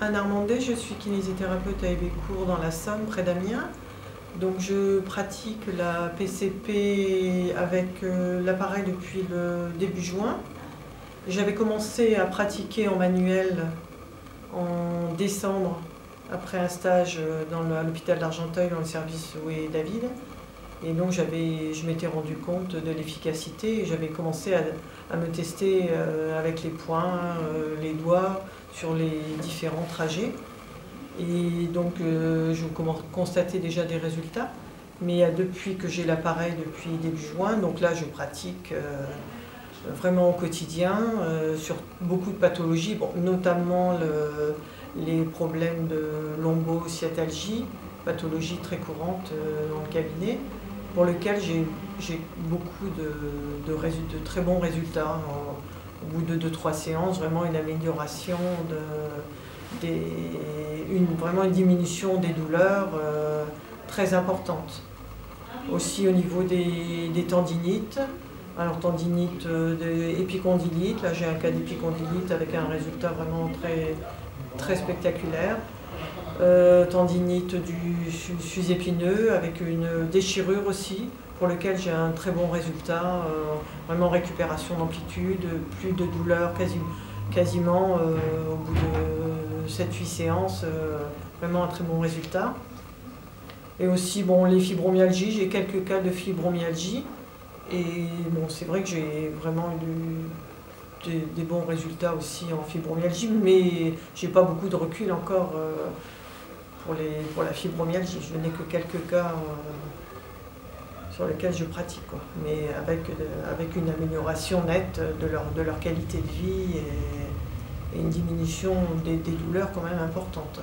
Anne Armandet, je suis kinésithérapeute à Hébécourt dans la Somme, près d'Amiens. Donc je pratique la PCP avec euh, l'appareil depuis le début juin. J'avais commencé à pratiquer en manuel en décembre après un stage euh, dans l'hôpital d'Argenteuil dans le service où est David. Et donc je m'étais rendu compte de l'efficacité et j'avais commencé à, me tester euh, avec les poings, les doigts sur les différents trajets. Et donc, euh, je constatais déjà des résultats. Mais depuis que j'ai l'appareil depuis début juin, donc là, je pratique euh, vraiment au quotidien euh, sur beaucoup de pathologies, notamment les problèmes de lombosciatalgie, pathologie très courante dans le cabinet, pour lequel j'ai beaucoup de, de, très bons résultats. Au bout de 2-3 séances, vraiment une amélioration de une, vraiment une diminution des douleurs euh, très importante. Aussi au niveau des, tendinites, alors tendinite euh, épicondylite, là j'ai un cas d'épicondylite avec un résultat vraiment très, très spectaculaire. Euh, tendinite du sus épineux avec une déchirure aussi, pour lequel j'ai un très bon résultat, vraiment récupération d'amplitude, plus de douleur quasiment au bout de 7-8 séances, euh, vraiment un très bon résultat. Et aussi, bon, les fibromyalgies, j'ai quelques cas de fibromyalgie. Et bon, c'est vrai que j'ai vraiment eu des, bons résultats aussi en fibromyalgie, mais j'ai pas beaucoup de recul encore euh, pour, les, pour la fibromyalgie. Je n'ai que quelques cas euh, sur lesquels je pratique, mais avec, avec une amélioration nette de leur, de leur qualité de vie. Et, et une diminution des, douleurs quand même importante.